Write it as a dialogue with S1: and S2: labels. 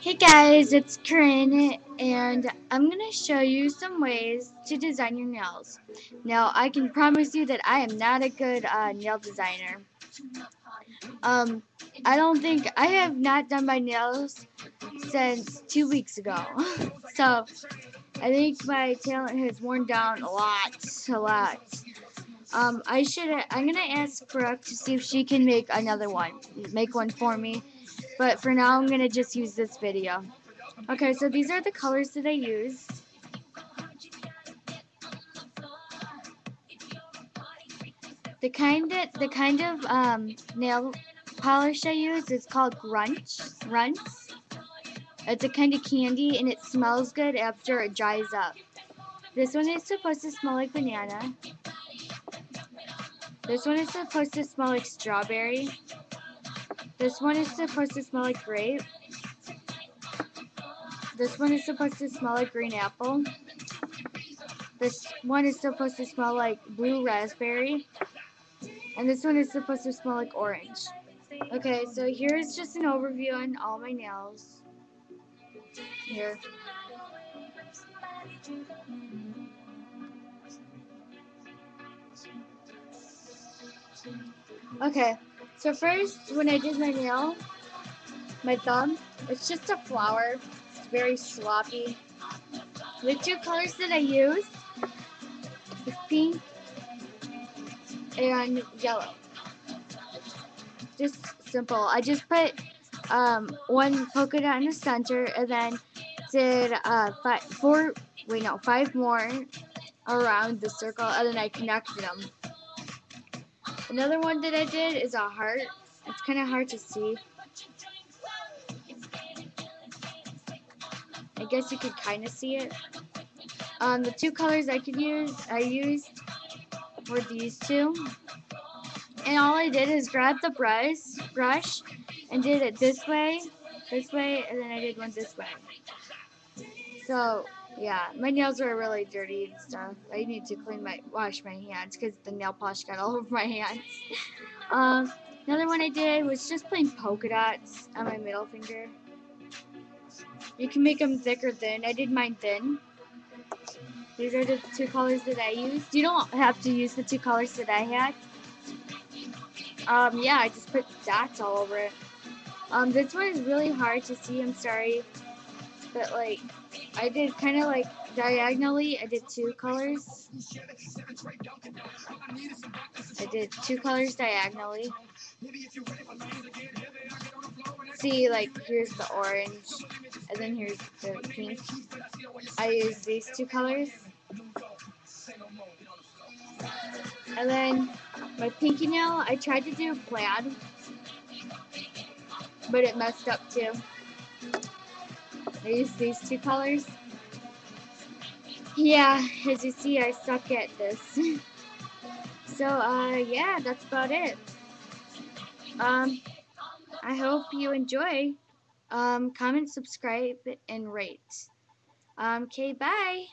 S1: Hey guys, it's Corynn, and I'm going to show you some ways to design your nails. Now, I can promise you that I am not a good uh, nail designer. Um, I don't think, I have not done my nails since two weeks ago. so, I think my talent has worn down a lot, a lot. Um, I should, I'm to ask Brooke to see if she can make another one, make one for me. But for now, I'm to just use this video. Okay, so these are the colors that I used. The kind of, the kind of um, nail polish I use is called Grunch, Runts. It's a kind of candy and it smells good after it dries up. This one is supposed to smell like banana. This one is supposed to smell like strawberry. This one is supposed to smell like grape. This one is supposed to smell like green apple. This one is supposed to smell like blue raspberry. And this one is supposed to smell like orange. Okay, so here's just an overview on all my nails. Here. Okay, so first, when I did my nail, my thumb, it's just a flower. It's very sloppy. The two colors that I used is pink and yellow. Just simple. I just put um, one polka dot in the center and then did uh, five, four, wait no, five more around the circle and then I connected them. Another one that I did is a heart. It's kind of hard to see. I guess you could kind of see it. Um, the two colors I could use, I used were these two. And all I did is grab the brush, brush, and did it this way, this way, and then I did one this way. So yeah, my nails were really dirty and stuff. I need to clean my, wash my hands because the nail polish got all over my hands. um, another one I did was just plain polka dots on my middle finger. You can make them thick or thin. I did mine thin. These are the two colors that I used. You don't have to use the two colors that I had. Um, yeah, I just put dots all over it. Um, this one is really hard to see. I'm sorry but like I did kind of like diagonally I did two colors. I did two colors diagonally. See like here's the orange and then here's the pink. I use these two colors. And then my pinky nail I tried to do plaid but it messed up too I use these two colors. Yeah, as you see, I suck at this. so, uh, yeah, that's about it. Um, I hope you enjoy. Um, comment, subscribe, and rate. Um, okay, bye.